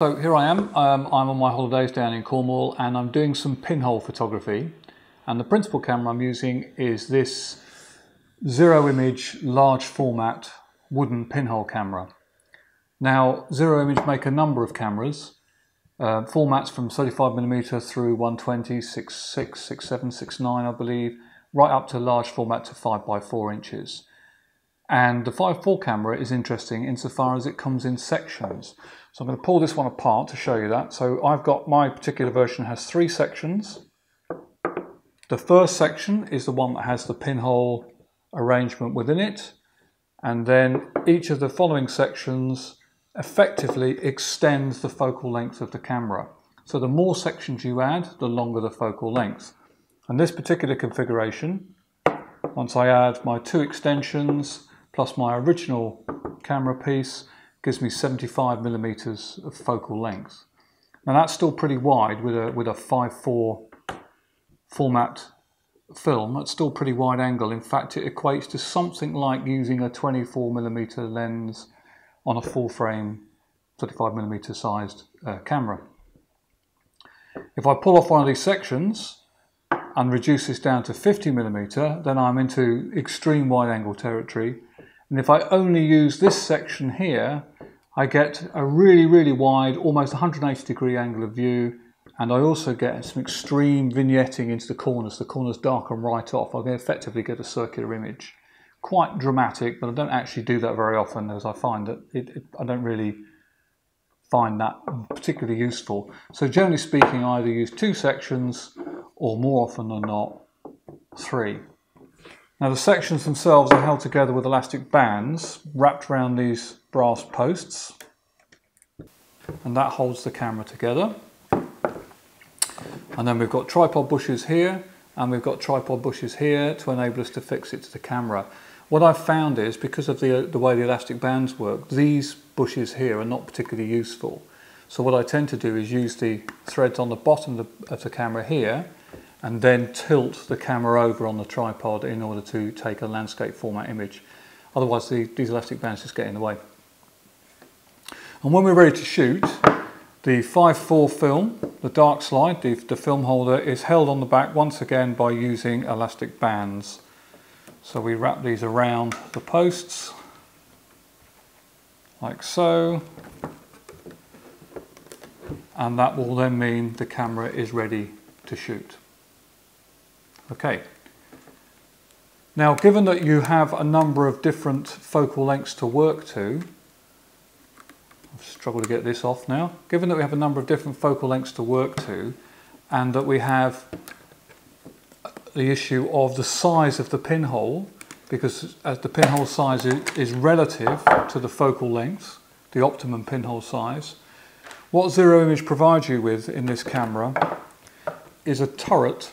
So here I am, um, I'm on my holidays down in Cornwall and I'm doing some pinhole photography and the principal camera I'm using is this zero image large format wooden pinhole camera. Now zero image make a number of cameras, uh, formats from 35mm through 120, 6, 6, 6, 7, 6, 9 I believe, right up to large format to 5 by 4 inches. And the 5.4 camera is interesting insofar as it comes in sections. So I'm going to pull this one apart to show you that. So I've got my particular version has three sections. The first section is the one that has the pinhole arrangement within it. And then each of the following sections effectively extends the focal length of the camera. So the more sections you add, the longer the focal length. And this particular configuration, once I add my two extensions, plus my original camera piece gives me 75 millimeters of focal length. Now that's still pretty wide with a, with a 5.4 format film. That's still pretty wide angle. In fact, it equates to something like using a 24 millimeter lens on a full frame 35 millimeter sized uh, camera. If I pull off one of these sections and reduce this down to 50 millimeter, then I'm into extreme wide angle territory and if I only use this section here, I get a really, really wide, almost 180 degree angle of view. And I also get some extreme vignetting into the corners. The corners darken right off. I effectively get a circular image. Quite dramatic, but I don't actually do that very often as I find that it, it, I don't really find that particularly useful. So generally speaking, I either use two sections or more often than not, three. Now the sections themselves are held together with elastic bands wrapped around these brass posts and that holds the camera together. And then we've got tripod bushes here and we've got tripod bushes here to enable us to fix it to the camera. What I've found is because of the, the way the elastic bands work, these bushes here are not particularly useful. So what I tend to do is use the threads on the bottom of the, of the camera here and then tilt the camera over on the tripod in order to take a landscape format image. Otherwise the, these elastic bands just get in the way. And when we're ready to shoot, the 5.4 film, the dark slide, the, the film holder is held on the back once again by using elastic bands. So we wrap these around the posts like so and that will then mean the camera is ready to shoot. Okay. Now, given that you have a number of different focal lengths to work to, I've struggled to get this off now. Given that we have a number of different focal lengths to work to, and that we have the issue of the size of the pinhole, because as the pinhole size is relative to the focal length, the optimum pinhole size, what Zero Image provides you with in this camera is a turret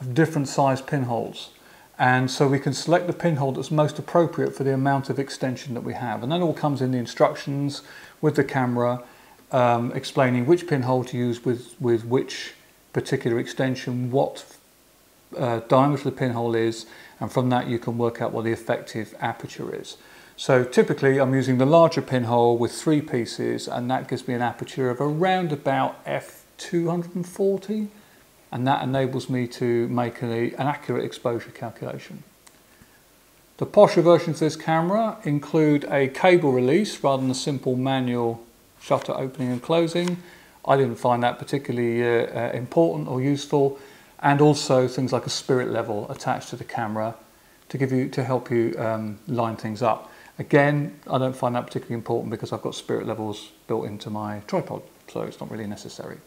of different size pinholes. And so we can select the pinhole that's most appropriate for the amount of extension that we have. And that all comes in the instructions with the camera, um, explaining which pinhole to use with, with which particular extension, what uh, diameter the pinhole is, and from that you can work out what the effective aperture is. So typically I'm using the larger pinhole with three pieces and that gives me an aperture of around about f240 and that enables me to make an accurate exposure calculation. The posher versions of this camera include a cable release rather than a simple manual shutter opening and closing. I didn't find that particularly uh, uh, important or useful and also things like a spirit level attached to the camera to give you to help you um, line things up. Again, I don't find that particularly important because I've got spirit levels built into my tripod, so it's not really necessary.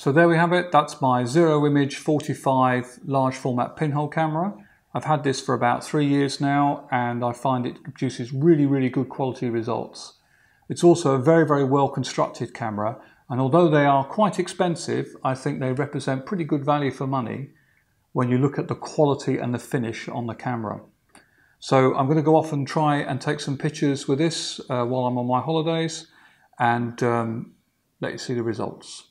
So there we have it. That's my Zero Image 45 large format pinhole camera. I've had this for about three years now and I find it produces really, really good quality results. It's also a very, very well constructed camera and although they are quite expensive, I think they represent pretty good value for money when you look at the quality and the finish on the camera. So I'm going to go off and try and take some pictures with this uh, while I'm on my holidays and um, let you see the results.